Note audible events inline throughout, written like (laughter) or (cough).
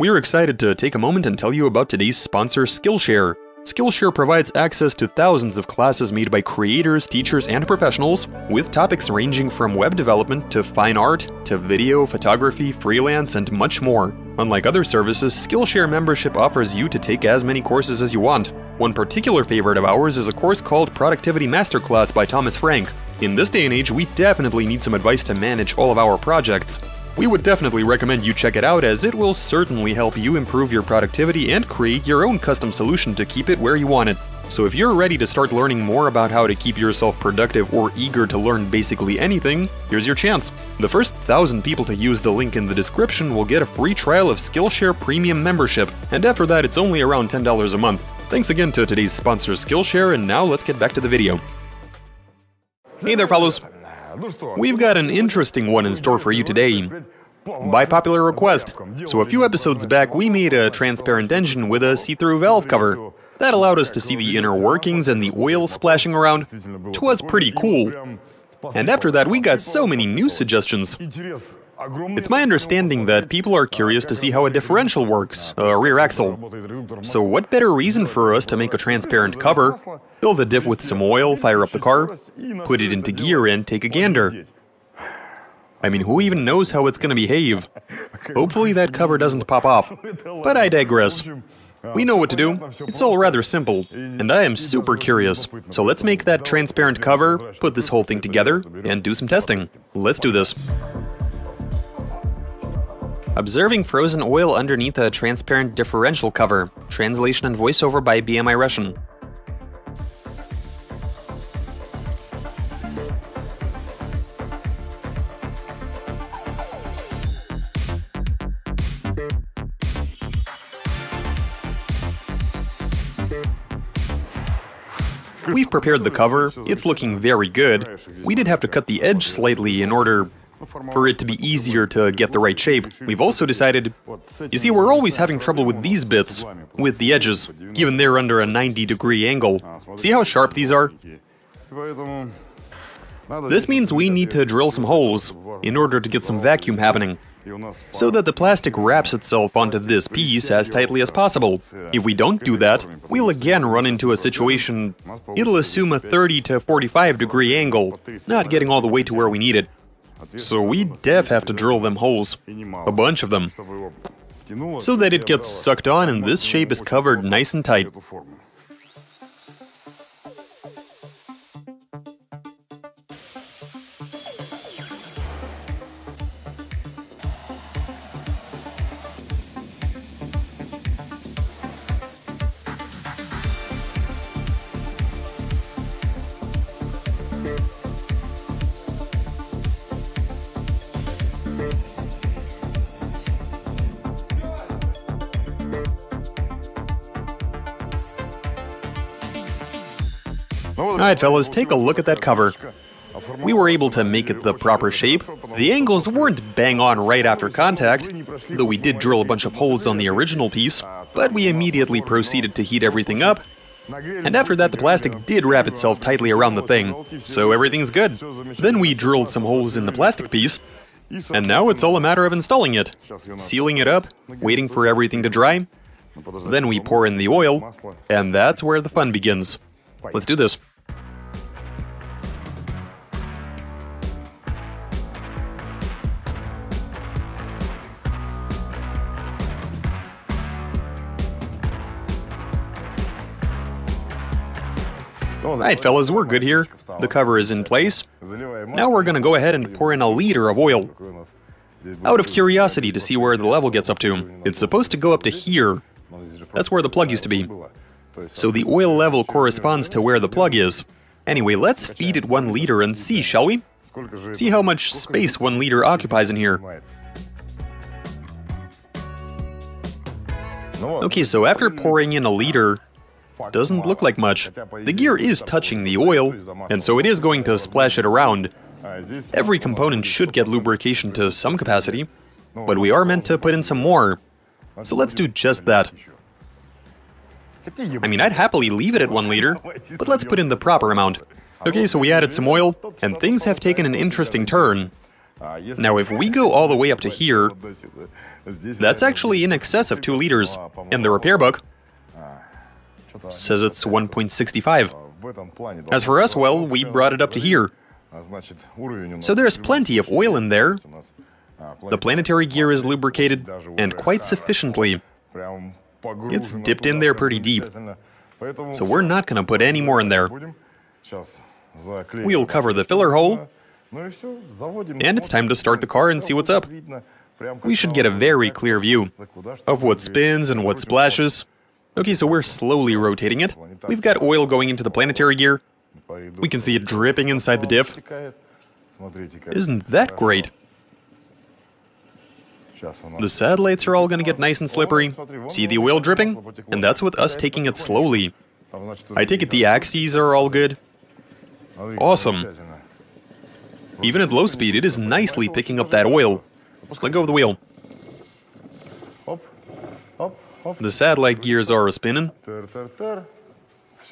We're excited to take a moment and tell you about today's sponsor, Skillshare. Skillshare provides access to thousands of classes made by creators, teachers, and professionals, with topics ranging from web development to fine art to video, photography, freelance, and much more. Unlike other services, Skillshare membership offers you to take as many courses as you want. One particular favorite of ours is a course called Productivity Masterclass by Thomas Frank. In this day and age, we definitely need some advice to manage all of our projects. We would definitely recommend you check it out as it will certainly help you improve your productivity and create your own custom solution to keep it where you want it. So if you're ready to start learning more about how to keep yourself productive or eager to learn basically anything, here's your chance. The first thousand people to use the link in the description will get a free trial of Skillshare Premium membership, and after that it's only around $10 a month. Thanks again to today's sponsor Skillshare, and now let's get back to the video. Hey there fellows! We've got an interesting one in store for you today. By popular request. So a few episodes back, we made a transparent engine with a see-through valve cover. That allowed us to see the inner workings and the oil splashing around. It was pretty cool. And after that, we got so many new suggestions. It's my understanding that people are curious to see how a differential works, a rear axle. So what better reason for us to make a transparent cover, fill the diff with some oil, fire up the car, put it into gear and take a gander. I mean, who even knows how it's gonna behave? Hopefully that cover doesn't pop off. But I digress. We know what to do. It's all rather simple, and I am super curious. So let's make that transparent cover, put this whole thing together, and do some testing. Let's do this. Observing frozen oil underneath a transparent differential cover. Translation and voiceover by BMI Russian. We've prepared the cover, it's looking very good. We did have to cut the edge slightly in order for it to be easier to get the right shape. We've also decided, you see, we're always having trouble with these bits, with the edges, given they're under a 90 degree angle. See how sharp these are? This means we need to drill some holes in order to get some vacuum happening so that the plastic wraps itself onto this piece as tightly as possible. If we don't do that, we'll again run into a situation, it'll assume a 30 to 45 degree angle, not getting all the way to where we need it. So we def have to drill them holes, a bunch of them, so that it gets sucked on and this shape is covered nice and tight. Alright fellas, take a look at that cover. We were able to make it the proper shape. The angles weren't bang on right after contact, though we did drill a bunch of holes on the original piece, but we immediately proceeded to heat everything up. And after that the plastic did wrap itself tightly around the thing, so everything's good. Then we drilled some holes in the plastic piece, and now it's all a matter of installing it, sealing it up, waiting for everything to dry. Then we pour in the oil, and that's where the fun begins. Let's do this. Alright fellas, we're good here. The cover is in place. Now we're gonna go ahead and pour in a liter of oil. Out of curiosity to see where the level gets up to. It's supposed to go up to here. That's where the plug used to be. So the oil level corresponds to where the plug is. Anyway, let's feed it one liter and see, shall we? See how much space one liter occupies in here. Okay, so after pouring in a liter, doesn't look like much. The gear is touching the oil, and so it is going to splash it around. Every component should get lubrication to some capacity, but we are meant to put in some more. So let's do just that. I mean, I'd happily leave it at one liter, but let's put in the proper amount. Okay, so we added some oil, and things have taken an interesting turn. Now if we go all the way up to here, that's actually in excess of 2 liters, and the repair book says it's 1.65. As for us, well, we brought it up to here. So there's plenty of oil in there. The planetary gear is lubricated, and quite sufficiently. It's dipped in there pretty deep. So we're not gonna put any more in there. We'll cover the filler hole, and it's time to start the car and see what's up. We should get a very clear view of what spins and what splashes. Okay, so we're slowly rotating it. We've got oil going into the planetary gear. We can see it dripping inside the diff. Isn't that great? The satellites are all gonna get nice and slippery. See the oil dripping? And that's with us taking it slowly. I take it the axes are all good. Awesome. Even at low speed, it is nicely picking up that oil. Let go of the wheel. The satellite gears are spinning.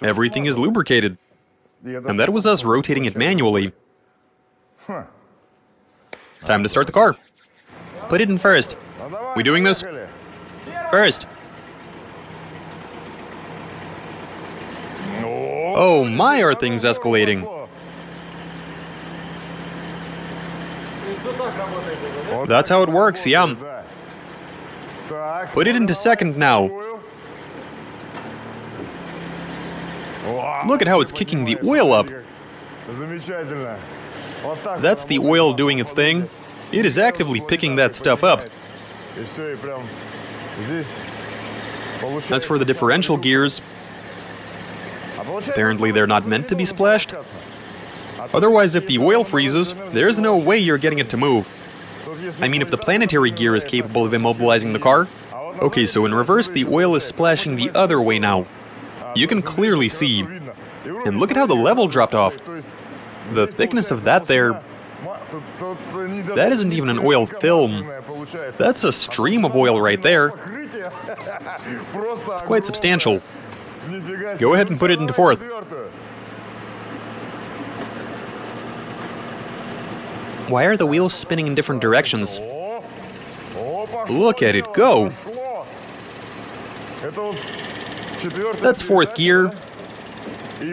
Everything is lubricated. And that was us rotating it manually. Time to start the car. Put it in first. We doing this? First. Oh my, are things escalating. That's how it works, yeah. Put it into second now. Look at how it's kicking the oil up. That's the oil doing its thing. It is actively picking that stuff up. As for the differential gears, apparently they're not meant to be splashed. Otherwise, if the oil freezes, there's no way you're getting it to move. I mean, if the planetary gear is capable of immobilizing the car... Okay, so in reverse, the oil is splashing the other way now. You can clearly see. And look at how the level dropped off. The thickness of that there... That isn't even an oil film. That's a stream of oil right there. It's quite substantial. Go ahead and put it into fourth. Why are the wheels spinning in different directions? Look at it go! That's fourth gear,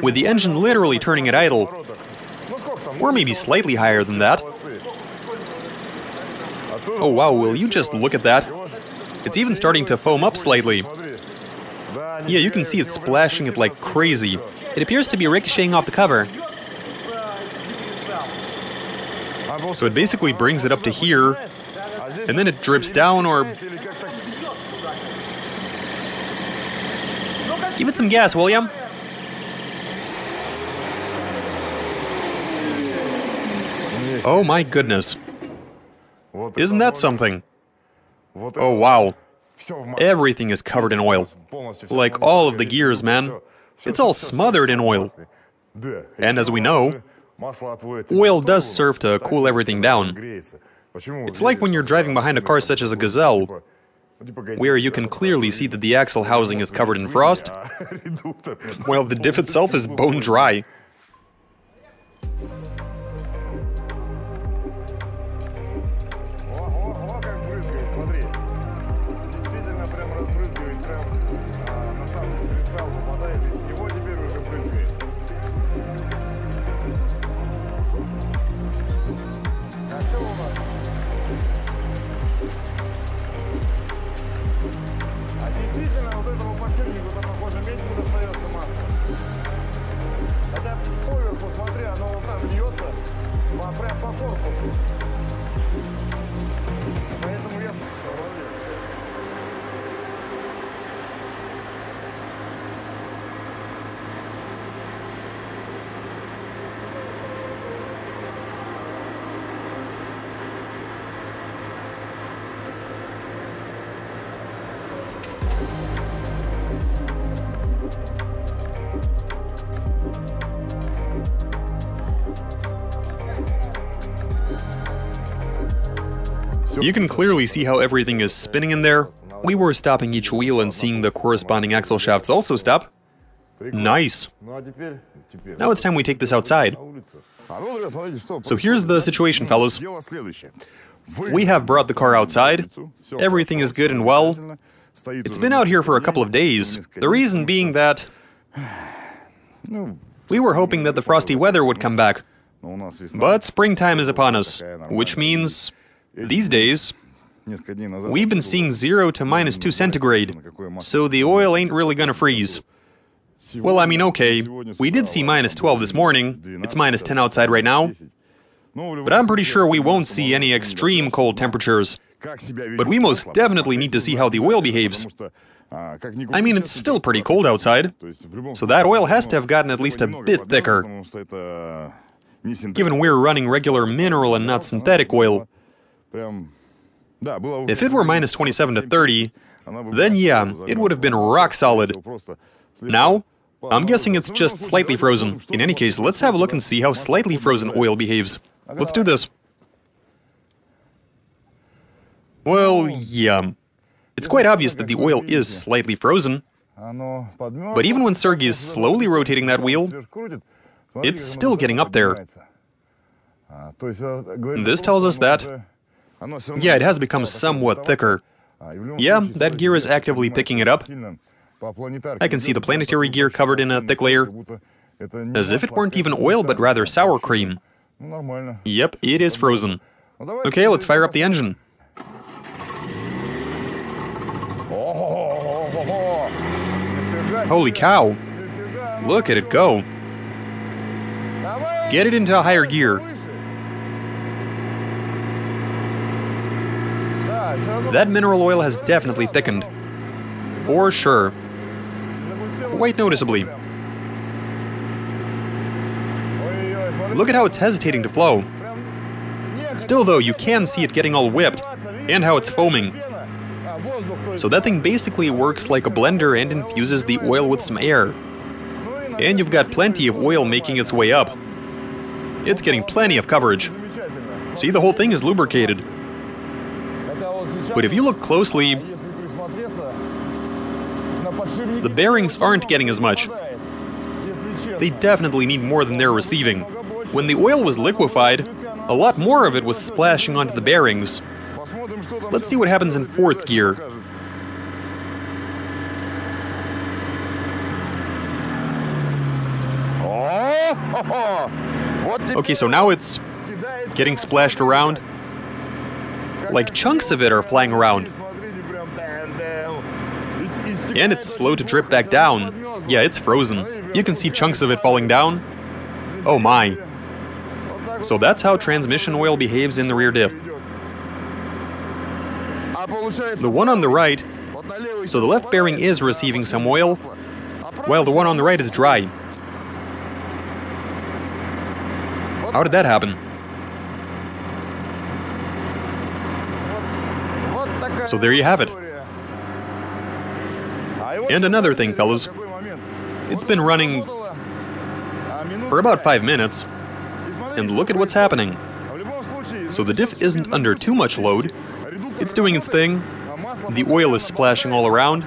with the engine literally turning at idle. Or maybe slightly higher than that. Oh wow, will you just look at that? It's even starting to foam up slightly. Yeah, you can see it splashing it like crazy. It appears to be ricocheting off the cover. So it basically brings it up to here, and then it drips down or... Give it some gas, William. Oh my goodness. Isn't that something? Oh wow. Everything is covered in oil. Like all of the gears, man. It's all smothered in oil. And as we know, Oil does serve to cool everything down. It's like when you're driving behind a car such as a Gazelle, where you can clearly see that the axle housing is covered in frost, (laughs) while the diff itself is (laughs) bone dry. You can clearly see how everything is spinning in there. We were stopping each wheel and seeing the corresponding axle shafts also stop. Nice. Now it's time we take this outside. So here's the situation, fellas. We have brought the car outside. Everything is good and well. It's been out here for a couple of days. The reason being that we were hoping that the frosty weather would come back. But springtime is upon us, which means these days we've been seeing 0 to minus 2 centigrade, so the oil ain't really gonna freeze. Well, I mean, okay, we did see minus 12 this morning, it's minus 10 outside right now, but I'm pretty sure we won't see any extreme cold temperatures. But we most definitely need to see how the oil behaves. I mean, it's still pretty cold outside, so that oil has to have gotten at least a bit thicker. Given we're running regular mineral and not synthetic oil. If it were minus 27 to 30, then yeah, it would have been rock solid. Now, I'm guessing it's just slightly frozen. In any case, let's have a look and see how slightly frozen oil behaves. Let's do this. Well, yeah. It's quite obvious that the oil is slightly frozen. But even when Sergey is slowly rotating that wheel, it's still getting up there. This tells us that, yeah, it has become somewhat thicker. Yeah, that gear is actively picking it up. I can see the planetary gear covered in a thick layer, as if it weren't even oil but rather sour cream. Yep, it is frozen. Okay, let's fire up the engine. Holy cow! Look at it go. Get it into a higher gear. That mineral oil has definitely thickened. For sure. Quite noticeably. Look at how it's hesitating to flow. Still though, you can see it getting all whipped, and how it's foaming. So that thing basically works like a blender and infuses the oil with some air. And you've got plenty of oil making its way up. It's getting plenty of coverage. See, the whole thing is lubricated. But if you look closely, the bearings aren't getting as much. They definitely need more than they're receiving. When the oil was liquefied, a lot more of it was splashing onto the bearings. Let's see what happens in fourth gear. (laughs) Okay, so now it's getting splashed around. Like chunks of it are flying around. And it's slow to drip back down. Yeah, it's frozen. You can see chunks of it falling down. Oh my. So that's how transmission oil behaves in the rear diff. The one on the right, so the left bearing is receiving some oil, while the one on the right is dry. How did that happen? So there you have it. And another thing, fellas. It's been running for about five minutes, and look at what's happening. So the diff isn't under too much load, it's doing its thing, the oil is splashing all around,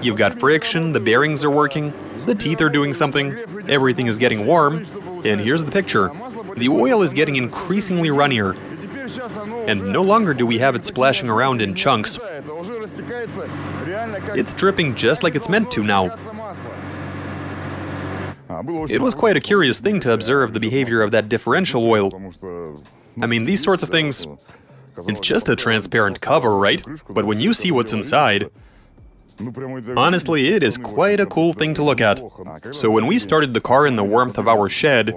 you've got friction, the bearings are working, the teeth are doing something, everything is getting warm, and here's the picture. The oil is getting increasingly runnier, and no longer do we have it splashing around in chunks. It's dripping just like it's meant to now. It was quite a curious thing to observe the behavior of that differential oil. I mean, these sorts of things, it's just a transparent cover, right? But when you see what's inside, honestly, it is quite a cool thing to look at. So when we started the car in the warmth of our shed,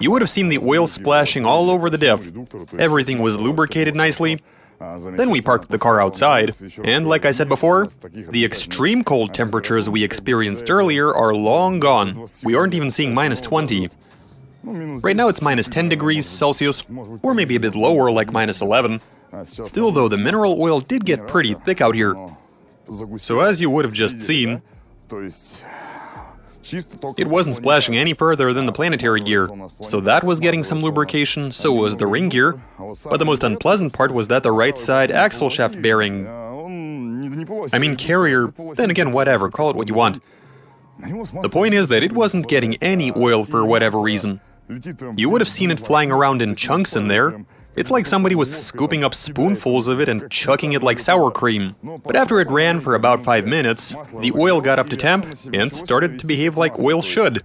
you would have seen the oil splashing all over the diff. Everything was lubricated nicely, then we parked the car outside, and like I said before, the extreme cold temperatures we experienced earlier are long gone. We aren't even seeing minus 20. Right now it's minus 10 degrees Celsius, or maybe a bit lower like minus 11. Still though, the mineral oil did get pretty thick out here. So as you would have just seen, it wasn't splashing any further than the planetary gear, so that was getting some lubrication, so was the ring gear. But the most unpleasant part was that the right side axle shaft bearing... I mean carrier, then again whatever, call it what you want. The point is that it wasn't getting any oil for whatever reason. You would have seen it flying around in chunks in there. It's like somebody was scooping up spoonfuls of it and chucking it like sour cream. But after it ran for about 5 minutes, the oil got up to temp and started to behave like oil should.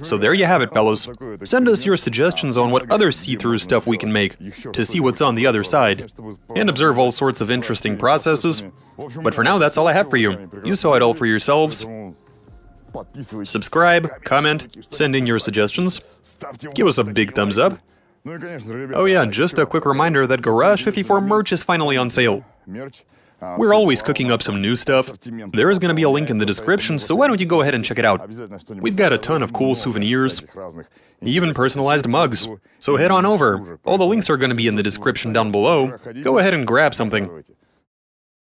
So there you have it, fellas. Send us your suggestions on what other see-through stuff we can make, to see what's on the other side, and observe all sorts of interesting processes. But for now, that's all I have for you. You saw it all for yourselves. Subscribe, comment, send in your suggestions. Give us a big thumbs up. Oh yeah, just a quick reminder that Garage 54 merch is finally on sale. We're always cooking up some new stuff. There is going to be a link in the description, so why don't you go ahead and check it out. We've got a ton of cool souvenirs, even personalized mugs. So head on over. All the links are going to be in the description down below. Go ahead and grab something.